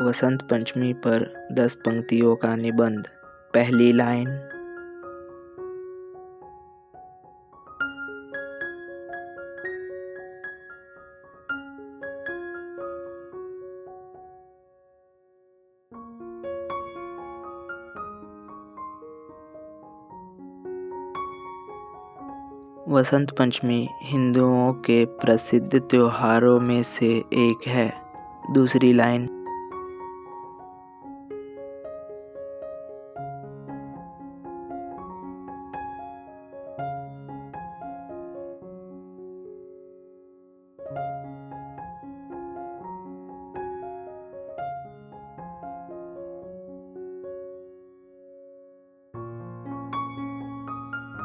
वसंत पंचमी पर दस पंक्तियों का निबंध, पहली लाइन। वसंत पंचमी हिंदुओं के प्रसिद्ध त्योहारों में से एक है। दूसरी लाइन।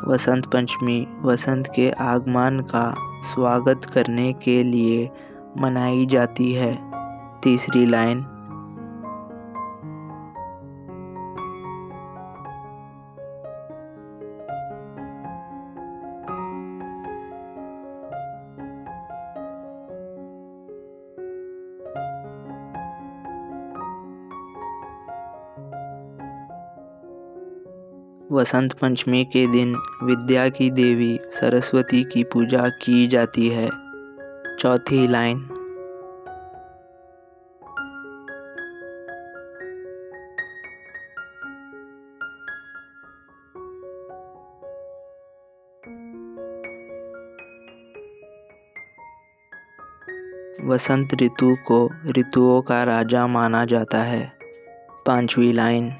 वसंत पंचमी, वसंत के आगमन का स्वागत करने के लिए मनाई जाती है। तीसरी लाइन। वसंत पंचमी के दिन विद्या की देवी सरस्वती की पूजा की जाती है। चौथी लाइन। वसंत ऋतु को ऋतुओं का राजा माना जाता है। पांचवी लाइन।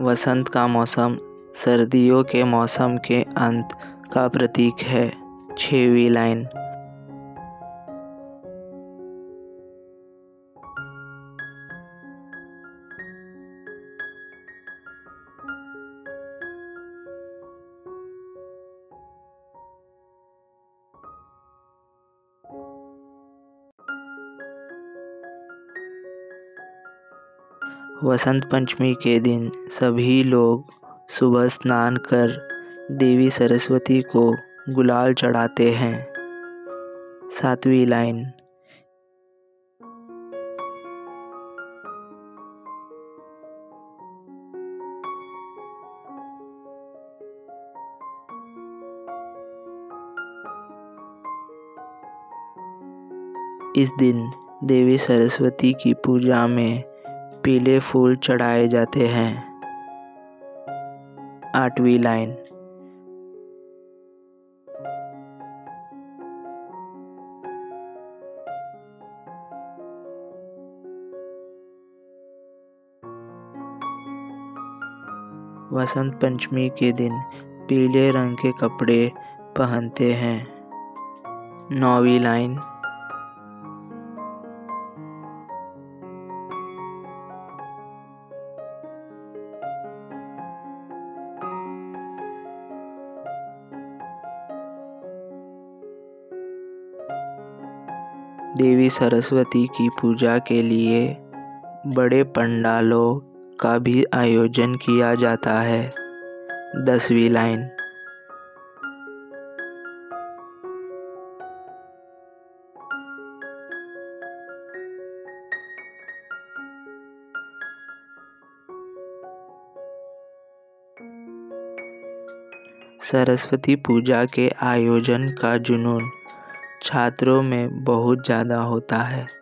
वसंत का मौसम सर्दियों के मौसम के अंत का प्रतीक है छवी लाइन। वसंत पंचमी के दिन सभी लोग सुबह स्नान कर देवी सरस्वती को गुलाल चढ़ाते हैं। सातवीं लाइन। इस दिन देवी सरस्वती की पूजा में पीले फूल चढ़ाए जाते हैं। आठवीं लाइन। वसंत पंचमी के दिन पीले रंग के कपड़े पहनते हैं। नौवीं लाइन। देवी सरस्वती की पूजा के लिए बड़े पंडालों का भी आयोजन किया जाता है। दसवीं लाइन। सरस्वती पूजा के आयोजन का जुनून। छात्रों में बहुत ज़्यादा होता है।